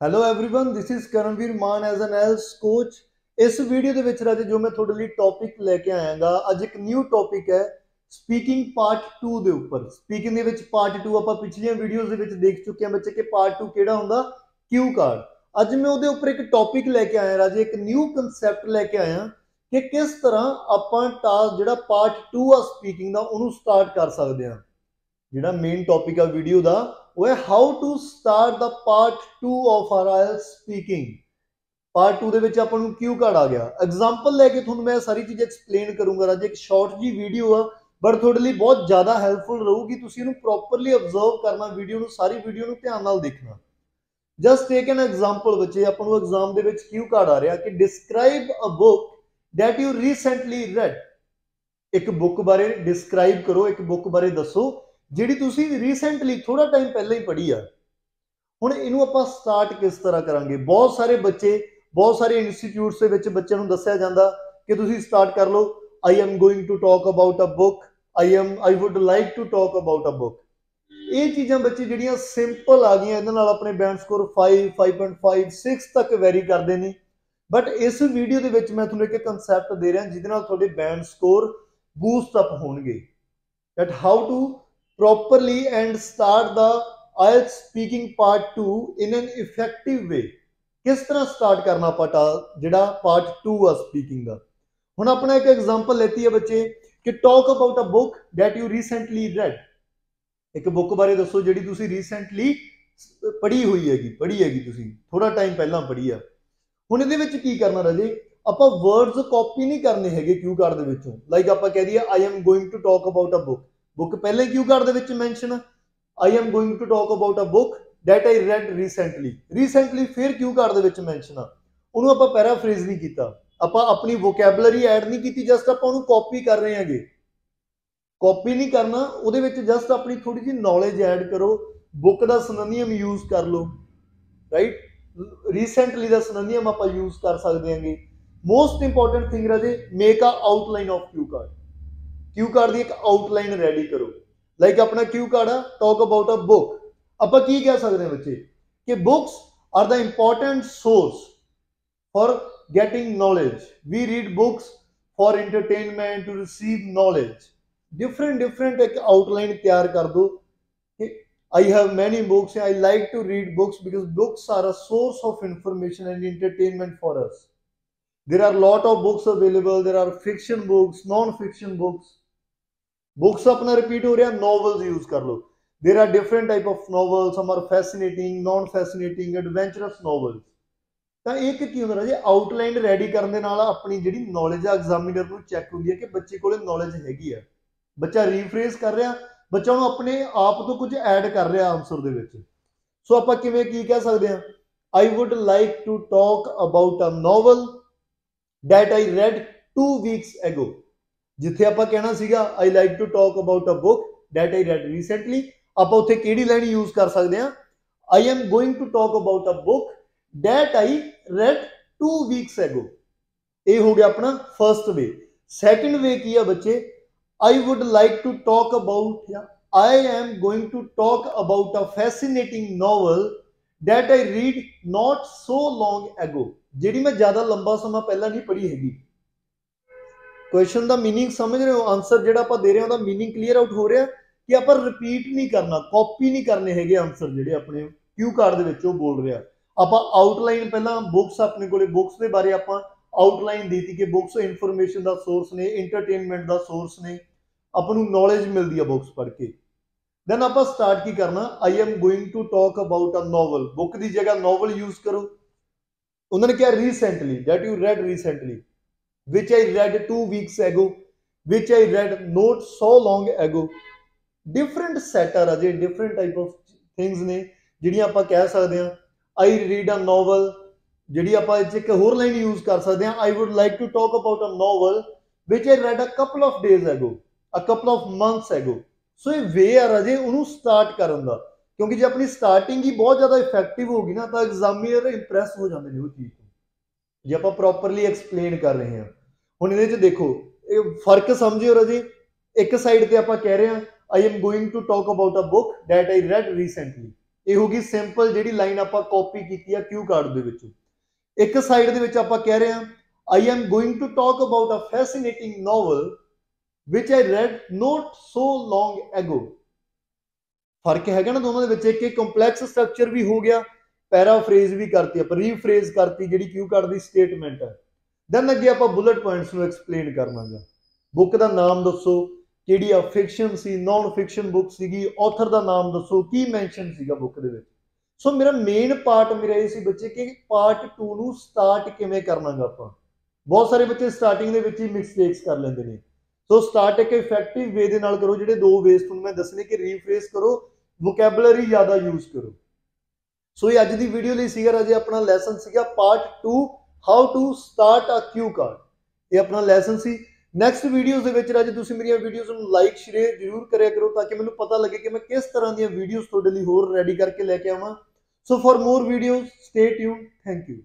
hello everyone this is Karanvir Maan as an IELTS coach ਇਸ video ਦੇ ਵਿੱਚ ਰਾਜੇ ਜੋ ਮੈਂ ਤੁਹਾਡੇ ਲਈ ਟੌਪਿਕ ਲੈ ਕੇ ਆਇਆਗਾ ਅੱਜ ਇੱਕ ਨਿਊ ਟੌਪਿਕ ਹੈ ਸਪੀਕਿੰਗ ਪਾਰਟ 2 ਦੇ ਉੱਪਰ ਸਪੀਕਿੰਗ ਦੇ ਵਿੱਚ ਪਾਰਟ 2 ਆਪਾਂ ਪਿਛਲੀਆਂ ਵੀਡੀਓਜ਼ ਦੇ ਵਿੱਚ ਦੇਖ ਚੁੱਕੇ ਹਾਂ ਬੱਚੇ ਕਿ ਪਾਰਟ 2 ਕਿਹੜਾ ਹੁੰਦਾ ਕਿਊ ਕਾਰਡ ਅੱਜ ਮੈਂ ਉਹਦੇ ਉੱਪਰ ਇੱਕ ਟੌਪਿਕ ਲੈ ਕੇ ਆਇਆ ਰਾਜੇ ਇੱਕ ਨਿਊ ਕਨਸੈਪਟ ਲੈ ਕੇ ਆਇਆ ਕਿ ਕਿਸ ਤਰ੍ਹਾਂ ਆਪਾਂ ਟਾਸਕ ਜਿਹੜਾ ਪਾਰਟ 2 ਆ ਸਪੀਕਿੰਗ ਦਾ ਉਹਨੂੰ ਸਟਾਰਟ ਕਰ ਸਕਦੇ ਹਾਂ ਜਿਹੜਾ ਮੇਨ ਟੌਪਿਕ ਆ ਵੀਡੀਓ ਦਾ ਉਹ how to start the part 2 of our IELTS speaking part 2 ਦੇ ਵਿੱਚ ਆਪਾਂ ਨੂੰ ਕਿਉਂ ਕਾਰਡ ਆ ਗਿਆ। ਐਗਜ਼ਾਮਪਲ ਲੈ ਕੇ ਤੁਹਾਨੂੰ ਮੈਂ ਸਾਰੀ ਚੀਜ਼ਾਂ ਐਕਸਪਲੇਨ ਕਰੂੰਗਾ ਰਾਜੇ। ਇੱਕ ਸ਼ਾਰਟ ਜੀ ਵੀਡੀਓ ਆ ਬਟ ਤੁਹਾਡੇ ਲਈ ਬਹੁਤ ਜ਼ਿਆਦਾ ਹੈਲਪਫੁਲ ਰਹੂਗੀ ਤੁਸੀਂ ਇਹਨੂੰ ਪ੍ਰੋਪਰਲੀ ਅਬਜ਼ਰਵ ਕਰਨਾ ਵੀਡੀਓ ਨੂੰ, ਸਾਰੀ ਵੀਡੀਓ ਨੂੰ ਧਿਆਨ ਨਾਲ ਦੇਖਣਾ। ਜਸਟ ਟੇਕ ਐਨ ਐਗਜ਼ਾਮਪਲ ਬੱਚੇ ਆਪਾਂ ਨੂੰ ਐਗਜ਼ਾਮ ਦੇ ਵਿੱਚ ਕਿਉਂ ਕਾਰਡ ਆ ਰਿਹਾ ਕਿ describe a book that you recently read ਇੱਕ ਬੁੱਕ ਬਾਰੇ ਡਿਸਕ੍ਰਾਈਬ ਕਰੋ, ਇੱਕ ਬੁੱਕ ਬਾਰੇ ਦੱਸੋ। ਜਿਹੜੀ ਤੁਸੀਂ ਰੀਸੈਂਟਲੀ ਥੋੜਾ ਟਾਈਮ ਪਹਿਲਾਂ ਹੀ ਪੜ੍ਹੀ ਆ, ਹੁਣ ਇਹਨੂੰ ਆਪਾਂ ਸਟਾਰਟ ਕਿਸ ਤਰ੍ਹਾਂ ਕਰਾਂਗੇ? ਬਹੁਤ ਸਾਰੇ ਬੱਚੇ, ਬਹੁਤ ਸਾਰੇ ਇੰਸਟੀਚਿਊਟਸ ਦੇ ਵਿੱਚ ਬੱਚਿਆਂ ਨੂੰ ਦੱਸਿਆ ਜਾਂਦਾ ਕਿ ਤੁਸੀਂ ਸਟਾਰਟ ਕਰ ਲਓ। I am going to talk about a book I am I would like to talk about a book ਇਹ ਚੀਜ਼ਾਂ ਬੱਚੇ ਜਿਹੜੀਆਂ ਸਿੰਪਲ ਆ ਗਈਆਂ, ਇਹਦੇ ਨਾਲ ਆਪਣੇ ਬੈਂਡ ਸਕੋਰ 5 5.5 6 ਤੱਕ ਵੈਰੀ ਕਰਦੇ ਨੇ। ਬਟ ਇਸ ਵੀਡੀਓ ਦੇ ਵਿੱਚ ਮੈਂ ਤੁਹਾਨੂੰ ਇੱਕ ਕਨਸੈਪਟ ਦੇ ਰਿਹਾ ਜਿਹਦੇ ਨਾਲ ਤੁਹਾਡੇ ਬੈਂਡ ਸਕੋਰ ਬੂਸਟ ਅਪ ਹੋਣਗੇ। That how to properly and start the IELTS speaking part 2 in an effective way. ਕਿਸ ਤਰ੍ਹਾਂ ਸਟਾਰਟ ਕਰਨਾ ਪਟਾ ਜਿਹੜਾ ਪਾਰਟ 2 ਆ ਸਪੀਕਿੰਗ ਦਾ? ਹੁਣ ਆਪਣਾ ਇੱਕ ਐਗਜ਼ਾਮਪਲ ਲੈਤੀ ਹੈ ਬੱਚੇ, ਕਿ talk about a book that you recently read. ਇੱਕ ਬੁੱਕ ਬਾਰੇ ਦੱਸੋ ਜਿਹੜੀ ਤੁਸੀਂ ਰੀਸੈਂਟਲੀ ਪੜ੍ਹੀ ਹੋਈ ਹੈਗੀ, ਪੜ੍ਹੀ ਹੈਗੀ ਤੁਸੀਂ ਥੋੜਾ ਟਾਈਮ ਪਹਿਲਾਂ ਪੜ੍ਹੀ ਆ। ਹੁਣ ਇਹਦੇ ਵਿੱਚ ਕੀ ਕਰਨਾ ਰਾਜੇ? ਆਪਾਂ ਵਰਡਸ ਕਾਪੀ ਨਹੀਂ ਕਰਨੇ ਹੈਗੇ ਕਿਊ ਕਾਰਡ ਦੇ ਵਿੱਚੋਂ। ਲਾਈਕ ਆਪਾਂ ਕਹਿ ਦਈਏ I am going to talk about a book book ਪਹਿਲੇ ਕਿਊ ਕਾਰਡ ਦੇ ਵਿੱਚ mention I am going to talk about a book that I read recently. Recently ਫਿਰ ਕਿਊ ਕਾਰਡ ਦੇ ਵਿੱਚ ਮੈਂਸ਼ਨ ਆ। ਉਹਨੂੰ ਆਪਾਂ ਪੈਰਾਫਰੇਜ਼ ਨਹੀਂ ਕੀਤਾ। ਆਪਾਂ ਆਪਣੀ ਵੋਕੈਬਲਰੀ ਐਡ ਨਹੀਂ ਕੀਤੀ ਜਸਟ ਆਪਾਂ ਉਹਨੂੰ ਕਾਪੀ ਕਰ ਰਹੇ ਹਾਂਗੇ। ਕਾਪੀ ਨਹੀਂ ਕਰਨਾ, ਉਹਦੇ ਵਿੱਚ ਜਸਟ ਆਪਣੀ ਥੋੜੀ ਜਿਹੀ ਨੌਲੇਜ ਐਡ ਕਰੋ। ਬੁੱਕ ਦਾ ਸਿਨੋਨੀਅਮ ਯੂਜ਼ ਕਰ ਲਓ। ਰਾਈਟ ਰੀਸੈਂਟਲੀ ਦਾ ਸਿਨੋਨੀਅਮ ਆਪਾਂ ਯੂਜ਼ ਕਰ ਸਕਦੇ ਹਾਂਗੇ। ਮੋਸਟ ਇੰਪੋਰਟੈਂਟ ਥਿੰਗ ਰਾਜੇ make a outline of cue card. Cue card ਦੀ ਇੱਕ ਆਊਟਲਾਈਨ ਰੈਡੀ ਕਰੋ ਲਾਈਕ ਆਪਣਾ ਕਿਊ ਕਾਰਡ ਆ ਟਾਕ ਅਬਾਊਟ ਅ ਬੁੱਕ ਆਪਾਂ ਕੀ ਕਹਿ ਸਕਦੇ ਹਾਂ ਬੱਚੇ ਕਿ books are the important source for getting knowledge we read books for entertainment to receive knowledge different different ਇੱਕ ਆਊਟਲਾਈਨ ਤਿਆਰ ਕਰ ਦੋ ਕਿ I have many books. I like to read books because books are a source of information and entertainment for us. There are a lot of books available. There are fiction books, non-fiction books. Books books ਆਪਣਾ repeat ਹੋ ਰਿਹਾ, novels use ਕਰ ਲਓ। There are different type of novels, some are fascinating non fascinating adventurous novels ਤਾਂ ਇੱਕ ਕੀ ਹੁੰਦਾ ਜੀ outline ready ਕਰਨ ਦੇ ਨਾਲ ਆਪਣੀ ਜਿਹੜੀ ਨੌਲੇਜ ਆ ਐਗਜ਼ਾਮੀਨਰ ਨੂੰ ਚੈੱਕ ਹੁੰਦੀ ਹੈ ਕਿ ਬੱਚੇ ਕੋਲੇ ਨੌਲੇਜ ਹੈਗੀ ਆ। ਬੱਚਾ ਰੀਫਰੇਸ ਕਰ ਰਿਹਾ, ਬੱਚਾ ਨੂੰ ਆਪਣੇ ਆਪ ਤੋਂ ਕੁਝ ਐਡ ਕਰ ਰਿਹਾ ਆਨਸਰ ਦੇ ਵਿੱਚ। ਸੋ ਆਪਾਂ ਕਿਵੇਂ ਕੀ ਕਹਿ ਸਕਦੇ ਹਾਂ? I would like to talk about a novel that I read 2 weeks ago ਜਿੱਥੇ ਆਪਾਂ ਕਹਿਣਾ ਸੀਗਾ I like to talk about a book that I read recently ਆਪਾਂ ਉੱਥੇ ਕਿਹੜੀ ਲਾਈਨ ਯੂਜ਼ ਕਰ ਸਕਦੇ ਆ I am going to talk about a book that I read 2 weeks ago ਇਹ ਹੋ ਗਿਆ ਆਪਣਾ ਫਰਸਟ ਵੇ ਸੈਕੰਡ ਵੇ ਕੀ ਆ ਬੱਚੇ I would like to talk about I am going to talk about a fascinating novel that I read not so long ago ਜਿਹੜੀ ਮੈਂ ਜ਼ਿਆਦਾ ਲੰਬਾ ਸਮਾਂ ਪਹਿਲਾਂ ਨਹੀਂ ਪੜ੍ਹੀ ਹੈਗੀ ਕੁਐਸਚਨ ਦਾ मीनिंग ਸਮਝ ਰਹੇ ਹੋ ਆਨਸਰ ਜਿਹੜਾ ਆਪਾਂ ਦੇ ਰਹੇ ਹਾਂ ਉਹਦਾ मीनिंग ਕਲੀਅਰ ਆਊਟ ਹੋ ਰਿਹਾ ਕਿ ਆਪਾਂ ਰਿਪੀਟ ਨਹੀਂ ਕਰਨਾ ਕਾਪੀ ਨਹੀਂ ਕਰਨੇ ਹੈਗੇ ਆਨਸਰ ਜਿਹੜੇ ਆਪਣੇ ਕਿਊ ਕਾਰਡ ਦੇ ਵਿੱਚ ਉਹ ਬੋਲ ਰਿਹਾ ਆਪਾਂ ਆਊਟਲਾਈਨ ਪਹਿਲਾਂ ਬੁੱਕਸ ਆਪਣੇ ਕੋਲੇ ਬੁੱਕਸ ਦੇ ਬਾਰੇ ਆਪਾਂ ਆਊਟਲਾਈਨ ਦਿੱਤੀ ਕਿ ਬੁੱਕਸ ਇਨਫੋਰਮੇਸ਼ਨ ਦਾ ਸੋਰਸ ਨੇ ਐਂਟਰਟੇਨਮੈਂਟ ਦਾ ਸੋਰਸ ਨੇ ਆਪਾਂ ਨੂੰ ਨੌਲੇਜ ਮਿਲਦੀ ਆ ਬੁੱਕਸ ਪੜ੍ਹ ਕੇ ਦੈਨ ਆਪਾਂ ਸਟਾਰਟ ਕੀ ਕਰਨਾ I am going to talk about uh novel book ਦੀ ਜਗ੍ਹਾ ਨੋਵਲ ਯੂਜ਼ ਕਰੋ ਉਹਨਾਂ ਨੇ ਕਿਹਾ recently that you read recently which I read two weeks ago, which I read not so long ago. Different set ਆ ਰਾਜੇ different type of things ਨੇ ਜਿਹੜੀਆਂ ਆਪਾਂ ਕਹਿ ਸਕਦੇ ਹਾਂ ਆਈ ਰੀਡ ਅ ਨੋਵਲ ਜਿਹੜੀ ਆਪਾਂ ਇੱਥੇ ਇੱਕ ਹੋਰ ਲਾਈਨ ਯੂਜ਼ ਕਰ ਸਕਦੇ ਹਾਂ I would like to talk about a novel which I read a couple of days ago, a couple of months ago. So ਇਹ ਵੇ ਆ ਰਾਜੇ ਉਹਨੂੰ ਸਟਾਰਟ ਕਰਨ ਦਾ ਕਿਉਂਕਿ ਜੇ ਆਪਣੀ ਸਟਾਰਟਿੰਗ ਹੀ ਬਹੁਤ ਜ਼ਿਆਦਾ ਇਫੈਕਟਿਵ ਹੋਗੀ ਨਾ ਤਾਂ ਐਗਜ਼ਾਮੀਨਰ ਇੰਪ੍ਰੈਸ ਹੋ ਜਾਂਦੇ ਨੇ ਉਹ ਚੀਜ਼ ਜੇ ਆਪਾਂ ਪ੍ਰੋਪਰਲੀ ਐਕਸਪਲੇਨ ਕਰ ਰਹੇ ਹਾਂ। ਹੁਣ ਇਹਦੇ 'ਚ ਦੇਖੋ, ਇਹ ਫ਼ਰਕ ਸਮਝਿਓ ਰਾਜੇ। ਇੱਕ ਸਾਈਡ ਤੇ ਆਪਾਂ ਕਹਿ ਰਹੇ ਹਾਂ I am going to talk about a book that I read recently ਇਹ ਹੋ ਸਿੰਪਲ ਜਿਹੜੀ ਲਾਈਨ ਆਪਾਂ ਕਾਪੀ ਕੀਤੀ ਆ ਕਿਊ ਕਾਰਡ ਦੇ ਵਿੱਚੋਂ। ਇੱਕ ਸਾਈਡ ਦੇ ਵਿੱਚ ਆਪਾਂ ਕਹਿ ਰਹੇ ਹਾਂ I am going to talk about a fascinating novel which I read not so long ago ਫ਼ਰਕ ਹੈਗਾ ਨਾ ਦੋਨਾਂ ਦੇ ਵਿੱਚ ਇੱਕ ਇੱਕ ਕੰਪਲੈਕਸ ਸਟਰਕਚਰ ਵੀ ਹੋ ਗਿਆ ਪੈਰਾਫਰੇਜ਼ ਵੀ ਕਰਤੀ, ਆਪਾਂ ਰੀਫਰੇਜ਼ ਕਰਤੀ ਜਿਹੜੀ ਕਿਊ ਕਾਰਡ ਦੀ ਸਟੇਟਮੈਂਟ ਹੈ ਦੈਨ ਅੱਗੇ ਆਪਾਂ ਬੁਲਟ ਪੁਆਇੰਟਸ ਨੂੰ ਐਕਸਪਲੇਨ ਕਰਨਾਗਾ। ਬੁੱਕ ਦਾ ਨਾਮ ਦੱਸੋ, ਕਿਹੜੀ ਆ? ਫਿਕਸ਼ਨ ਸੀ ਨਾਨ ਫਿਕਸ਼ਨ ਬੁੱਕ ਸੀਗੀ। ਆਥਰ ਦਾ ਨਾਮ ਦੱਸੋ, ਕੀ ਮੈਂਸ਼ਨ ਸੀਗਾ ਬੁੱਕ ਦੇ ਵਿੱਚ? ਸੋ ਮੇਰਾ ਮੇਨ ਪਾਰਟ ਮੇਰਾ ਇਹ ਸੀ ਬੱਚੇ ਕਿ ਪਾਰਟ 2 ਨੂੰ ਸਟਾਰਟ ਕਿਵੇਂ ਕਰਨਾਗਾ ਆਪਾਂ? ਬਹੁਤ ਸਾਰੇ ਬੱਚੇ ਸਟਾਰਟਿੰਗ ਦੇ ਵਿੱਚ ਹੀ ਮਿਸਟੇਕਸ ਕਰ ਲੈਂਦੇ ਨੇ। ਸੋ ਸਟਾਰਟ ਇੱਕ ਇਫੈਕਟਿਵ ਵੇ ਦੇ ਨਾਲ ਕਰੋ, ਜਿਹੜੇ ਦੋ ਵੇਸ ਤੁਹਾਨੂੰ ਮੈਂ ਦੱਸਣੇ ਕਿ ਰੀਫਰੇਸ ਕਰੋ ਵੋਕੈਬਲਰੀ ਜ਼ਿਆਦਾ ਯੂਜ਼ ਕਰੋ। ਸੋ ਇਹ ਅੱਜ ਦੀ ਵੀਡੀਓ ਲਈ ਸੀਗਾ ਰਾਜੇ ਆਪਣਾ ਲੈਸਨ ਸੀਗਾ part 2 how to start a Q card ਇਹ ਆਪਣਾ ਲੈਸਨ ਸੀ। ਨੈਕਸਟ ਵੀਡੀਓਜ਼ ਦੇ ਵਿੱਚ ਰਾਜੇ ਤੁਸੀਂ ਮੇਰੀਆਂ ਵੀਡੀਓਜ਼ ਨੂੰ ਲਾਈਕ ਸ਼ੇਅਰ ਜ਼ਰੂਰ ਕਰਿਆ ਕਰੋ ਤਾਂ ਕਿ ਮੈਨੂੰ ਪਤਾ ਲੱਗੇ ਕਿ ਮੈਂ ਕਿਸ ਤਰ੍ਹਾਂ ਦੀਆਂ ਵੀਡੀਓਜ਼ ਤੁਹਾਡੇ ਲਈ ਹੋਰ ਰੈਡੀ ਕਰਕੇ ਲੈ ਕੇ ਆਵਾਂ। So for more videos stay tuned thank you